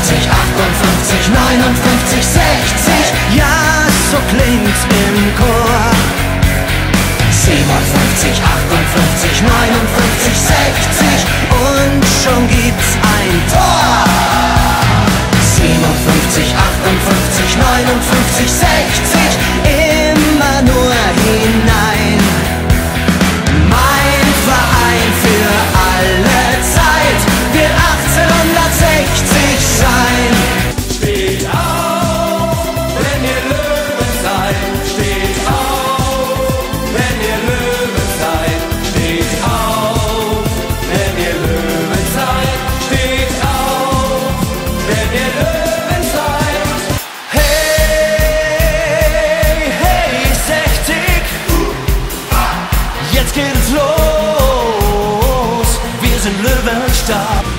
58, 59, 60. Ja, so klingt's im Chor. 57, 58, 59, 60 und schon gibt's ein Tor. 57, 58, 59, 60. geht es los. Wir sind Löwenstab.